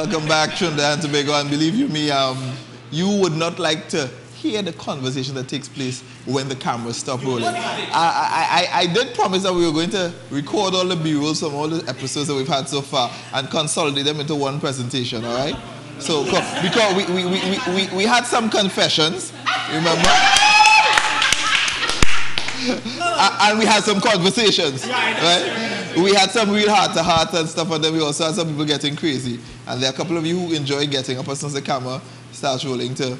welcome back, Trinidad and Tobago. And believe you me, um, you would not like to hear the conversation that takes place when the cameras stop rolling. I, I, I, I did promise that we were going to record all the B-rolls from all the episodes that we've had so far and consolidate them into one presentation, all right? So, because we, we, we, we, we had some confessions, remember? and we had some conversations, right? We had some real heart to heart and stuff, and then we also had some people getting crazy. And there are a couple of you who enjoy getting up as soon as the camera starts rolling to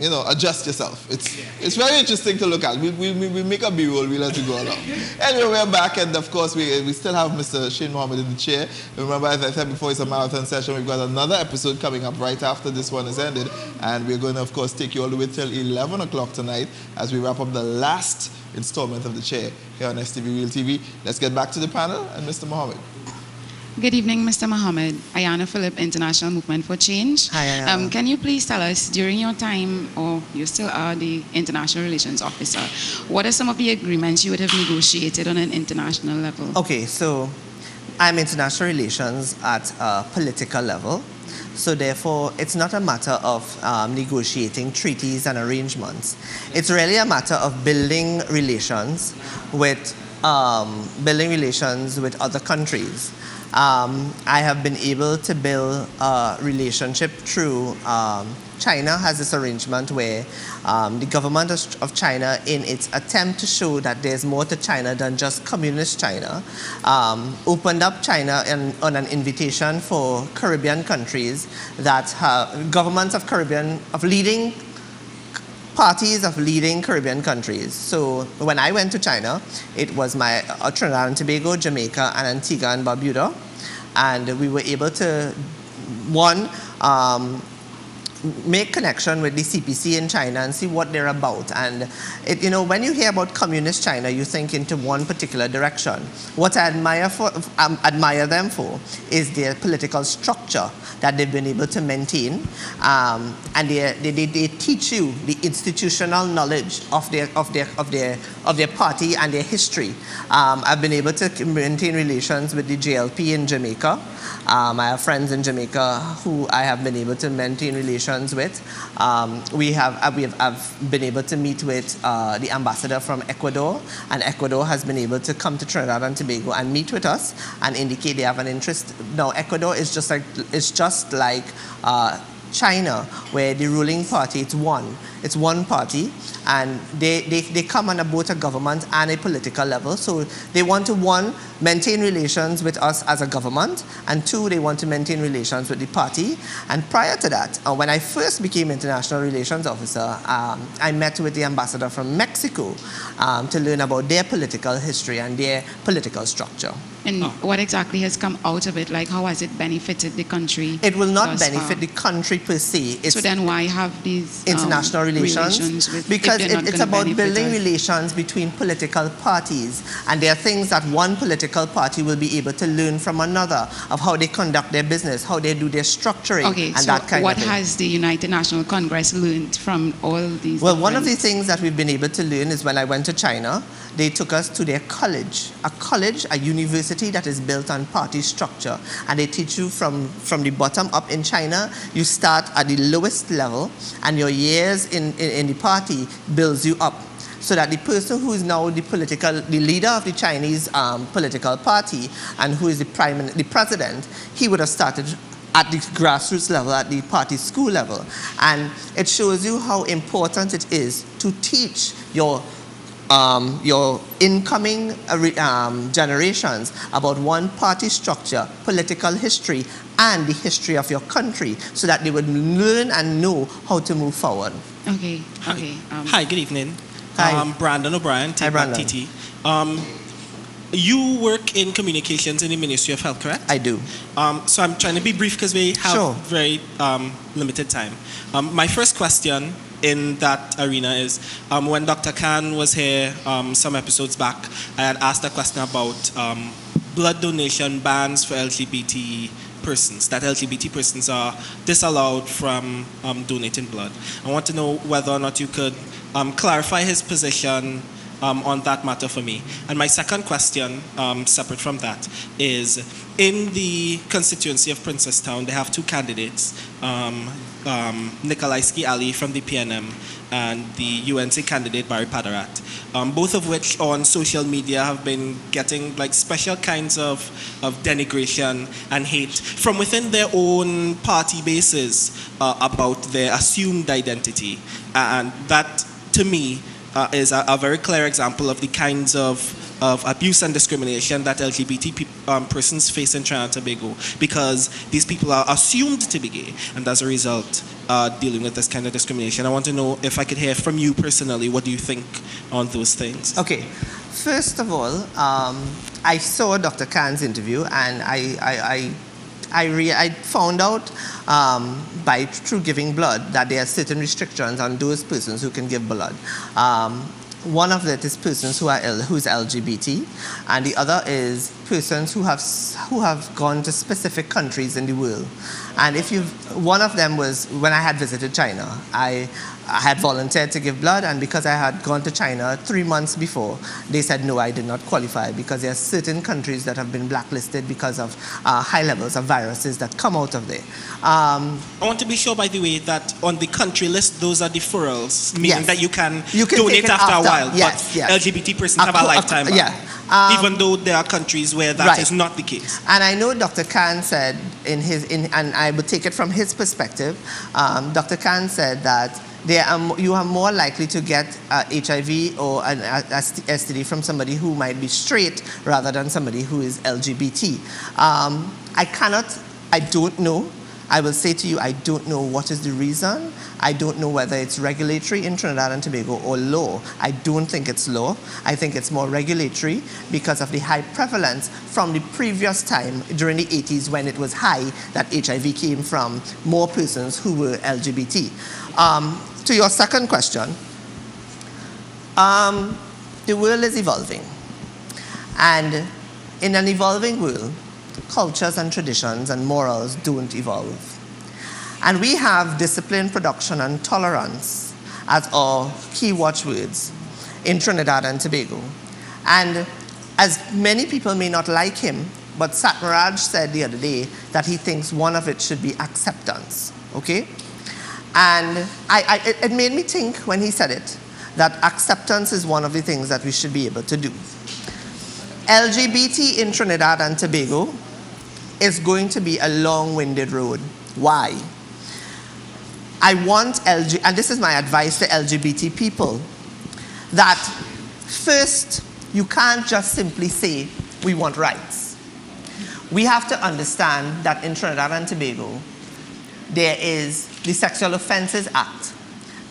you know, adjust yourself. It's, it's very interesting to look at. We, we, we make a B-roll, we let it go along. anyway, we're back, and of course, we, we still have Mr. Shane Mohammed in the chair. Remember, as I said before, it's a marathon session. We've got another episode coming up right after this one is ended, and we're going to, of course, take you all the way till 11 o'clock tonight as we wrap up the last installment of the chair here on STV Real TV. Let's get back to the panel and Mr. Mohammed. Good evening, Mr. Mohammed. Ayana Philip, International Movement for Change. Hi, Ayana. Um, can you please tell us, during your time, or you still are the International Relations Officer, what are some of the agreements you would have negotiated on an international level? Okay, so I'm international relations at a political level. So therefore, it's not a matter of um, negotiating treaties and arrangements. It's really a matter of building relations with um, building relations with other countries um, I have been able to build a relationship through um, China has this arrangement where um, the government of China, in its attempt to show that there's more to China than just communist China, um, opened up China in, on an invitation for Caribbean countries that have governments of Caribbean, of leading parties of leading Caribbean countries. So when I went to China, it was my uh, Trinidad and Tobago, Jamaica, and Antigua and Barbuda. And we were able to, one, um, make connection with the CPC in China and see what they're about. And it, you know, when you hear about communist China, you think into one particular direction. What I admire, for, um, admire them for is their political structure that they've been able to maintain. Um, and they, they, they, teach you the institutional knowledge of their, of their, of their, of their party and their history. Um, I've been able to maintain relations with the JLP in Jamaica. Um, I have friends in Jamaica who I have been able to maintain relations with. Um, we have, uh, we have I've been able to meet with uh, the ambassador from Ecuador, and Ecuador has been able to come to Trinidad and Tobago and meet with us and indicate they have an interest. Now, Ecuador is just like, it's just like uh, China, where the ruling party, it's one. It's one party, and they, they, they come on a both a government and a political level. So they want to, one, maintain relations with us as a government, and two, they want to maintain relations with the party. And prior to that, uh, when I first became International Relations Officer, um, I met with the ambassador from Mexico um, to learn about their political history and their political structure. And oh. what exactly has come out of it? Like, how has it benefited the country? It will not benefit far? the country per se. It's so then why have these um, international relations? relations with, because it, it's about building us? relations between political parties. And there are things that one political party will be able to learn from another of how they conduct their business, how they do their structuring, okay, and so that kind what of thing. What has the United National Congress learned from all these? Well, one of the things that we've been able to learn is when I went to China, they took us to their college, a college, a university that is built on party structure. And they teach you from, from the bottom up in China, you start at the lowest level, and your years in, in, in the party builds you up so that the person who is now the political, the leader of the Chinese um, political party and who is the prime, the president, he would have started at the grassroots level, at the party school level. And it shows you how important it is to teach your um, your incoming uh, um, generations about one party structure, political history, and the history of your country so that they would learn and know how to move forward. Okay, okay. Um, Hi, good evening. Hi. Um, Brandon O'Brien, Hi, Brandon. TT. Um, you work in communications in the Ministry of Health, correct? I do. Um, so I'm trying to be brief because we have sure. very um, limited time. Um, my first question in that arena is um, when Dr. Khan was here um, some episodes back, I had asked a question about um, blood donation bans for LGBT persons, that LGBT persons are disallowed from um, donating blood. I want to know whether or not you could um, clarify his position um, on that matter for me. And my second question, um, separate from that, is in the constituency of Princestown, they have two candidates, um, um, Ali from the PNM and the UNC candidate Barry Padarath, um, both of which on social media have been getting like special kinds of, of denigration and hate from within their own party bases uh, about their assumed identity. And that, to me, uh, is a, a, very clear example of the kinds of, of abuse and discrimination that LGBT pe- um, persons face in Trinidad and Tobago because these people are assumed to be gay and as a result uh, dealing with this kind of discrimination. I want to know if I could hear from you personally, what do you think on those things? Okay. First of all, um, I saw Dr. Khan's interview and I, I, I I, re- I found out um, by through giving blood that there are certain restrictions on those persons who can give blood. Um, one of that is persons who are L, who's LGBT, and the other is persons who have who have gone to specific countries in the world. And if you, one of them was when I had visited China. I I had volunteered to give blood, and because I had gone to China three months before, they said no, I did not qualify because there are certain countries that have been blacklisted because of uh, high levels of viruses that come out of there. Um, I want to be sure, by the way, that on the country list, those are deferrals, meaning Yes. that you can, You can donate it after, a while. yes, but yes. LGBT persons have a lifetime acco- ban, yeah. Um, even though there are countries where that is Right. not the case. And I know Dr. Khan said in his, in, and I would take it from his perspective, um, Dr. Khan said that are, you are more likely to get uh, HIV or an STD from somebody who might be straight rather than somebody who is LGBT. Um, I cannot, I don't know. I will say to you, I don't know what is the reason. I don't know whether it's regulatory in Trinidad and Tobago or law. I don't think it's law. I think it's more regulatory because of the high prevalence from the previous time during the 80s when it was high that HIV came from more persons who were LGBT. Um, to your second question, um, the world is evolving. And in an evolving world, cultures and traditions and morals don't evolve. And we have discipline, production, and tolerance as our key watchwords in Trinidad and Tobago. And as many people may not like him, but Sat Maharaj said the other day that he thinks one of it should be acceptance. Okay? And I, I, it- made me think when he said it that acceptance is one of the things that we should be able to do. LGBT in Trinidad and Tobago is going to be a long winded road. Why? I want LG, and this is my advice to LGBT people, that first, you can't just simply say, we want rights. We have to understand that in Trinidad and Tobago, there is the Sexual Offences Act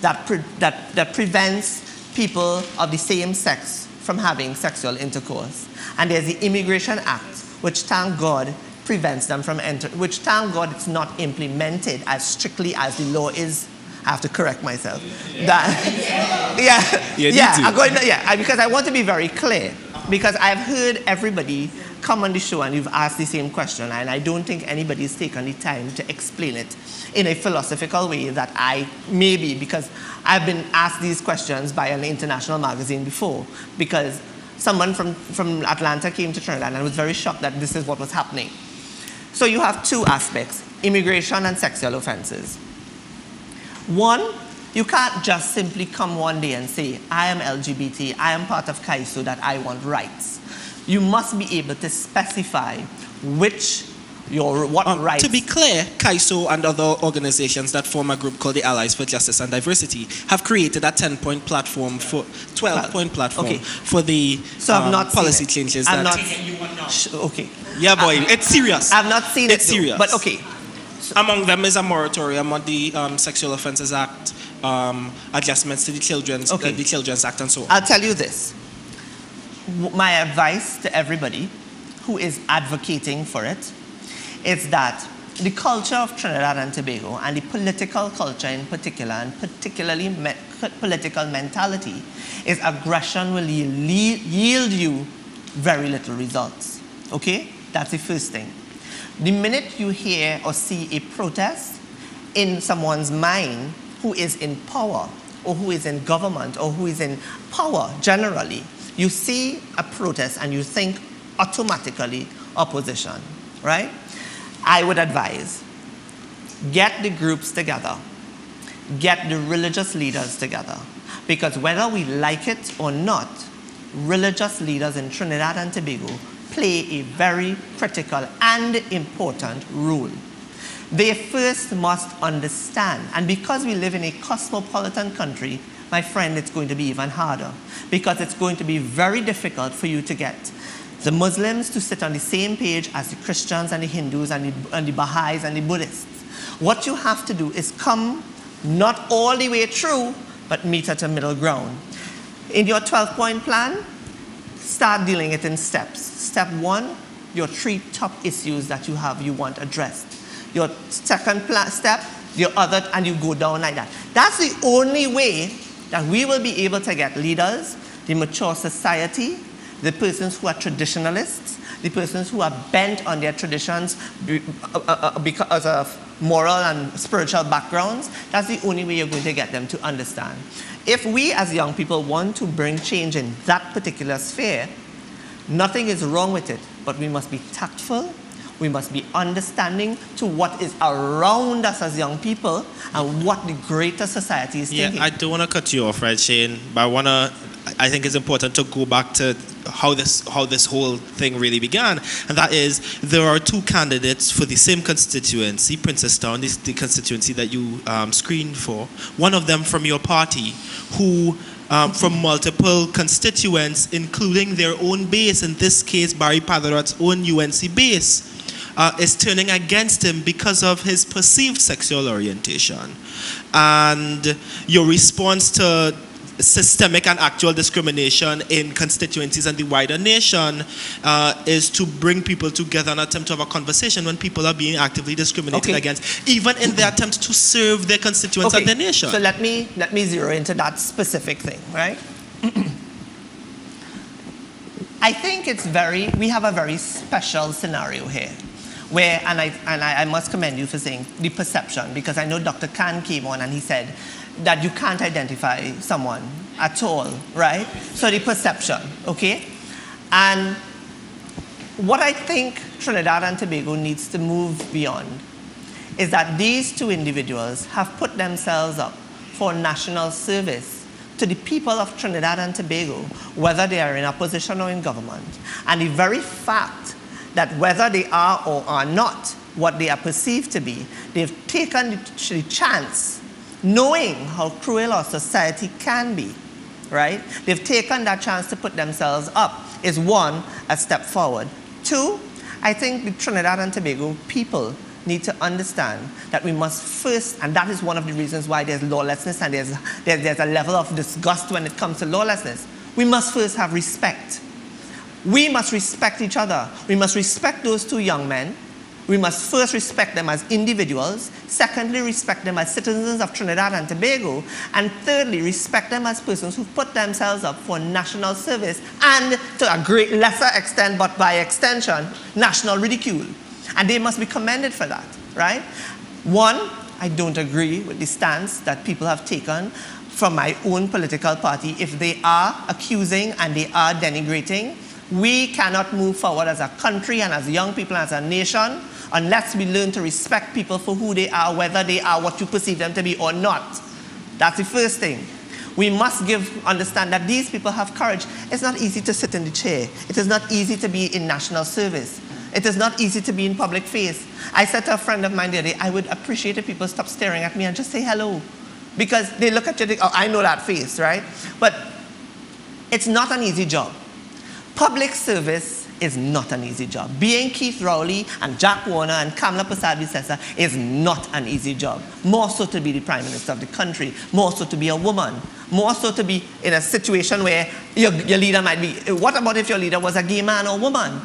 that, pre- that, that prevents people of the same sex from having sexual intercourse. And there's the Immigration Act, which thank God prevents them from entering, which thank God it's not implemented as strictly as the law is. I have to correct myself. That, yeah, yeah. I'm going to- yeah, because I want to be very clear. Because I've heard everybody come on the show and you've asked the same question, and I don't think anybody's taken the time to explain it in a philosophical way that I maybe because I've been asked these questions by an international magazine before because someone from, from Atlanta came to Trinidad and was very shocked that this is what was happening. So you have two aspects immigration and sexual offenses. One, you can't just simply come one day and say, I am LGBT, I am part of CAISO, that I want rights. You must be able to specify which, your, what Um, rights. To be clear, CAISO and other organizations that form a group called the Allies for Justice and Diversity have created a 10-point platform for 12-point platform Okay. for the so I've um, not seen policy it. changes. I've that, not, Sh- okay. yeah, boy, it's serious. I've not seen It's it. though, serious. But okay. Among them is a moratorium on the um, Sexual Offences Act, um, adjustments to the Children's, Okay. uh, the Children's Act, and so on. I'll tell you this. My advice to everybody who is advocating for it is that the culture of Trinidad and Tobago and the political culture in particular, and particularly me- political mentality, is aggression will yield you very little results. Okay? That's the first thing. The minute you hear or see a protest in someone's mind who is in power, or who is in government or who is in power generally, you see a protest and you think automatically opposition, right? I would advise get the groups together, get the religious leaders together, because whether we like it or not, religious leaders in Trinidad and Tobago play a very critical and important role. They first must understand, and because we live in a cosmopolitan country, my friend, it's going to be even harder because it's going to be very difficult for you to get the Muslims to sit on the same page as the Christians and the Hindus and the, and the Baha'is and the Buddhists. What you have to do is come not all the way through, but meet at a middle ground. In your 12 point plan, start dealing it in steps. Step one, your three top issues that you have you want addressed. Your second step, your other, and you go down like that. That's the only way that we will be able to get leaders, the mature society, the persons who are traditionalists, the persons who are bent on their traditions uh, uh, uh, because of moral and spiritual backgrounds, that's the only way you're going to get them to understand. If we as young people want to bring change in that particular sphere, nothing is wrong with it, but we must be tactful, we must be understanding to what is around us as young people and what the greater society is yeah, thinking. I don't want to cut you off, right, Shane, but I want to, I think it's important to go back to how this how this whole thing really began, and that is there are two candidates for the same constituency, Princestown, this the constituency that you um, screened for. One of them from your party, who um, from multiple constituents, including their own base. In this case, Barry Padarath's own UNC base. Uh, is turning against him because of his perceived sexual orientation. And your response to systemic and actual discrimination in constituencies and the wider nation uh, is to bring people together and attempt to have a conversation when people are being actively discriminated okay. against, even in their attempt to serve their constituents okay. and their nation. So let me let me zero into that specific thing, right? I think it's very we have a very special scenario here where, and, I, and I, I, must commend you for saying the perception, because I know Dr. Khan came on and he said that you can't identify someone at all, right? So the perception, okay? And what I think Trinidad and Tobago needs to move beyond is that these two individuals have put themselves up for national service to the people of Trinidad and Tobago, whether they are in opposition or in government. And the very fact that whether they are or are not what they are perceived to be, they've taken the chance knowing how cruel our society can be, right? They've taken that chance to put themselves up, is one, a step forward. Two, I think the Trinidad and Tobago people need to understand that we must first, and that is one of the reasons why there's lawlessness and there's, there's, there's a level of disgust when it comes to lawlessness. We must first have respect. We must respect each other. We must respect those two young men we must first respect them as individuals, secondly, respect them as citizens of Trinidad and Tobago, and thirdly, respect them as persons who put themselves up for national service and, to a great lesser extent, but by extension, national ridicule. And they must be commended for that, right? One, I don't agree with the stance that people have taken from my own political party if they are accusing and they are denigrating. We cannot move forward as a country and as young people as a nation unless we learn to respect people for who they are, whether they are what you perceive them to be or not. That's the first thing. We must give, understand that these people have courage. It's not easy to sit in the chair. It is not easy to be in national service. It is not easy to be in public face. I said to a friend of mine the other day, I would appreciate if people stop staring at me and just say hello. Because they look at you, they, oh, I know that face, right? But it's not an easy job. Public service is not an easy job. Being Keith Rowley and Jack Warner and Kamla Persad-Bissessar is not an easy job. More so to be the Prime Minister of the country, more so to be a woman, more so to be in a situation where your, your leader might be. What about if your leader was a gay man or woman?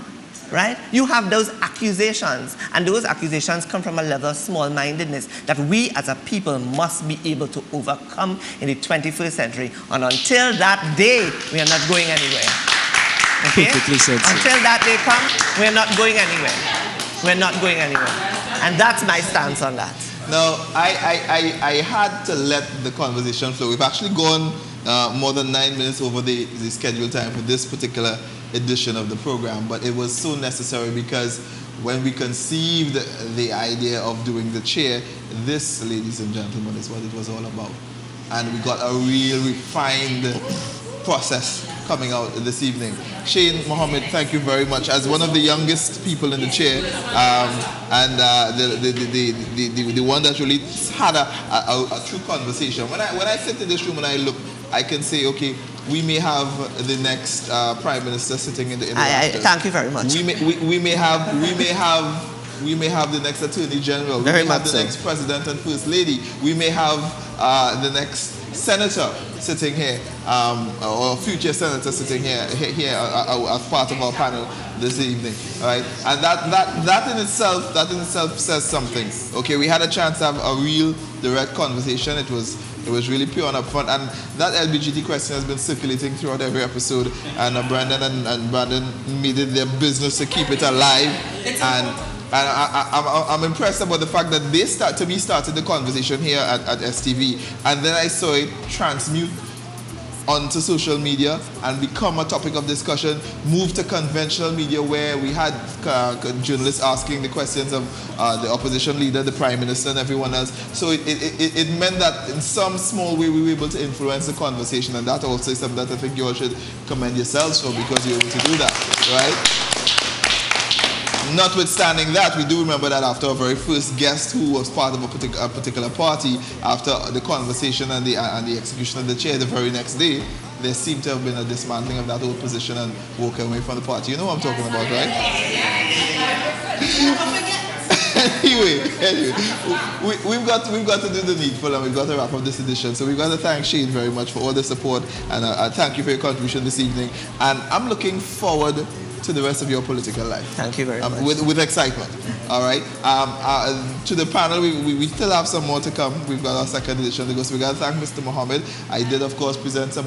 Right? You have those accusations, and those accusations come from a level of small mindedness that we as a people must be able to overcome in the 21st century. And until that day, we are not going anywhere. Okay? Perfectly said. Until that day comes, we're not going anywhere. We're not going anywhere. And that's my stance on that. Now, I, I, I, I, had to let the conversation flow. We've actually gone uh, more than nine minutes over the, the scheduled time for this particular edition of the program, but it was so necessary because when we conceived the idea of doing the chair, this, ladies and gentlemen, is what it was all about. And we got a real refined process coming out this evening. Shane Mohammed, thank you very much. As one of the youngest people in the chair, um, and uh, the, the, the, the, the, the, one that really had a, a, a, true conversation. When I, when I sit in this room and I look, I can say, okay, we may have the next uh, prime minister sitting in the. In the I, I, thank you very much. We may, we, we may have we may have we may have the next attorney general. We Very may have the so. next president and first lady. We may have uh, the next senator sitting here, um, or future senator sitting here, here, uh, uh, as part of our panel this evening. All right, and that, that, that in itself, that in itself says something. Okay, we had a chance to have a real direct conversation. It was it was really pure and upfront. And that LBGT question has been circulating throughout every episode. And uh, Brandon and, and Brandon made it their business to keep it alive. And and I, am impressed about the fact that they start to me started the conversation here at, at STV, and then I saw it transmute onto social media and become a topic of discussion, move to conventional media where we had uh, journalists asking the questions of uh, the opposition leader, the prime minister, and everyone else. So it, it, it, it, meant that in some small way we were able to influence the conversation, and that also is something that I think you all should commend yourselves for because you're able to do that, right? Notwithstanding that, we do remember that after our very first guest who was part of a, partic a particular party, after the conversation and the, and the execution of the chair the very next day, there seemed to have been a dismantling of that whole position and walking away from the party. You know what I'm talking about, right? anyway, anyway, we, have got we've got to do the needful and we've got to wrap up this edition. So we've got to thank Shane very much for all the support and uh, uh, thank you for your contribution this evening. And I'm looking forward to the rest of your political life. Thank you very um, much. With, with excitement. All right. Um, uh, to the panel, we, we, we, still have some more to come. We've got our second edition to go. So we got to thank Mr. Mohammed. I did, of course, present some,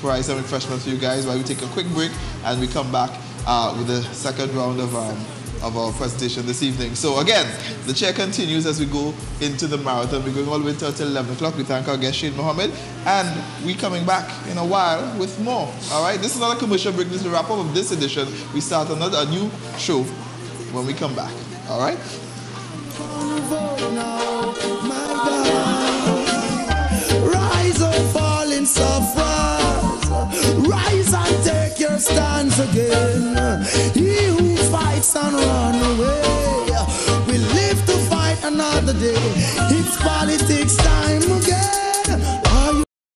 provide some refreshments for you guys while we take a quick break and we come back uh, with the second round of um, of our presentation this evening. So again, the chair continues as we go into the marathon. We're going all the way until 11 o'clock. We thank our guest Shane Mohammed, and we coming back in a while with more. All right, this is not a commercial break. This is the wrap up of this edition. We start another a new show when we come back. All right. Rise up, falling Rise and take your stance again. He who fights and run away will live to fight another day. It's politics time again.